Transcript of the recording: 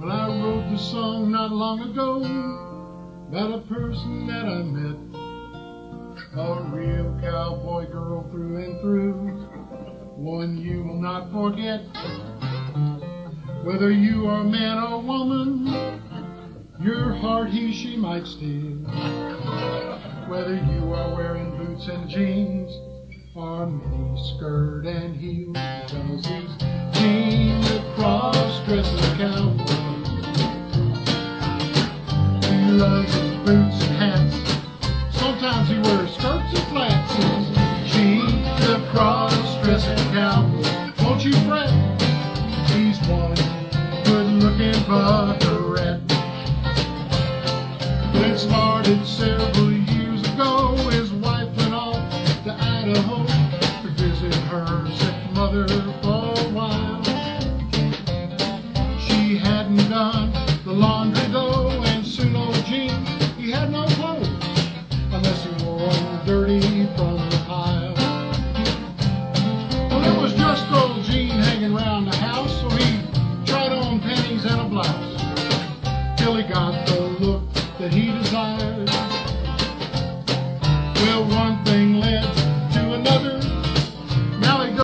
Well, I wrote the song not long ago about a person that I met. A real cowboy girl through and through, one you will not forget. Whether you are man or woman, your heart he she might steal. Whether you are wearing boots and jeans, or mini skirt and heels, because he's Gene the cross-dressing cowboy. Boots and hats. Sometimes he wears skirts and flats. He's Gene the cross-dressing cowboy. Won't you fret, he's one good-looking buckaroo. It started several years ago. His wife went off to Idaho to visit her sick mother for a while. She hadn't done the laundry though, around the house, so he tried on panties and a blouse, till he got the look that he desired. Well, one thing led